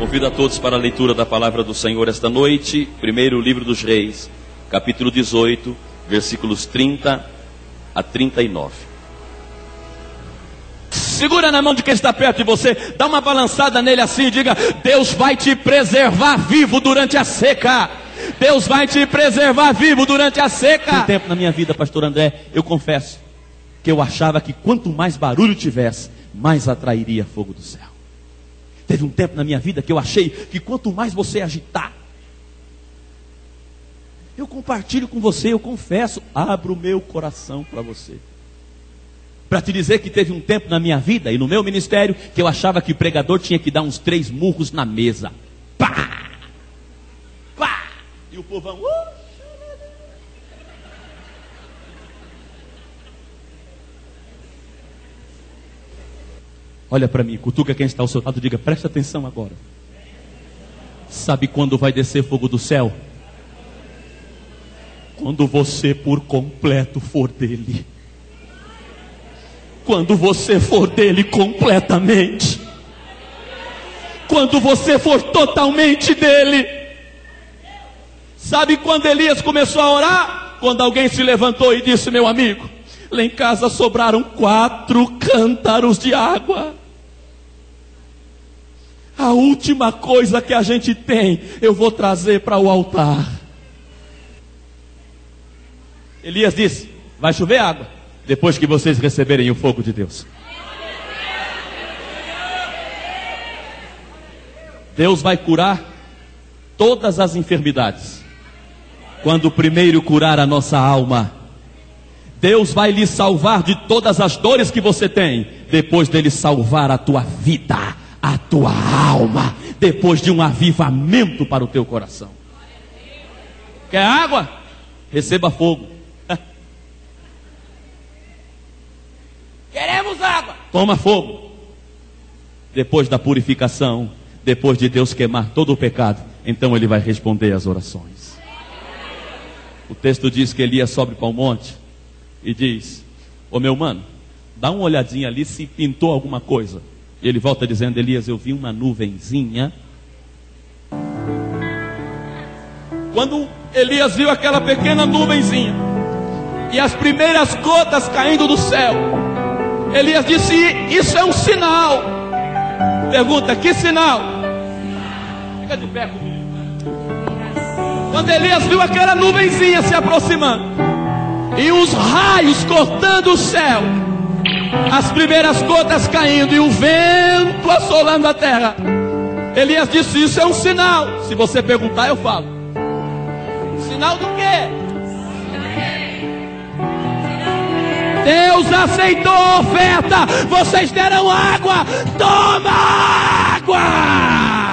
Convido a todos para a leitura da palavra do Senhor esta noite. Primeiro livro dos Reis, capítulo 18, versículos 30 a 39. Segura na mão de quem está perto de você, dá uma balançada nele assim e diga: Deus vai te preservar vivo durante a seca. Deus vai te preservar vivo durante a seca. Um tempo na minha vida, pastor André, eu confesso que eu achava que quanto mais barulho tivesse, mais atrairia fogo do céu. Teve um tempo na minha vida que eu achei que quanto mais você agitar, eu compartilho com você, eu confesso, abro o meu coração para você. Para te dizer que teve um tempo na minha vida e no meu ministério que eu achava que o pregador tinha que dar uns três murros na mesa. Pá! Pá! E o povão. Uh! Olha para mim, cutuca quem está ao seu lado diga: presta atenção agora. Sabe quando vai descer fogo do céu? Quando você por completo for dele. Quando você for dele completamente. Quando você for totalmente dele. Sabe quando Elias começou a orar? Quando alguém se levantou e disse: Meu amigo, lá em casa sobraram quatro cântaros de água. A última coisa que a gente tem, eu vou trazer para o altar. Elias disse: Vai chover água, depois que vocês receberem o fogo de Deus. Deus vai curar todas as enfermidades. Quando primeiro curar a nossa alma, Deus vai lhe salvar de todas as dores que você tem, depois dele salvar a tua vida a tua alma, depois de um avivamento para o teu coração. Quer água? Receba fogo. Queremos água. Toma fogo. Depois da purificação, depois de Deus queimar todo o pecado, então ele vai responder às orações. O texto diz que Elias sobe para o monte e diz: Ô meu mano, dá uma olhadinha ali se pintou alguma coisa. E ele volta dizendo: Elias, eu vi uma nuvenzinha. Quando Elias viu aquela pequena nuvenzinha e as primeiras gotas caindo do céu, Elias disse: Isso é um sinal. Pergunta: Que sinal? Fica de pé comigo. Quando Elias viu aquela nuvenzinha se aproximando raios cortando o céu, as primeiras gotas caindo e o vento assolando a terra. Elias disse: Isso é um sinal. Se você perguntar, eu falo. Sinal do quê? Deus aceitou a oferta. Vocês deram água. Toma água.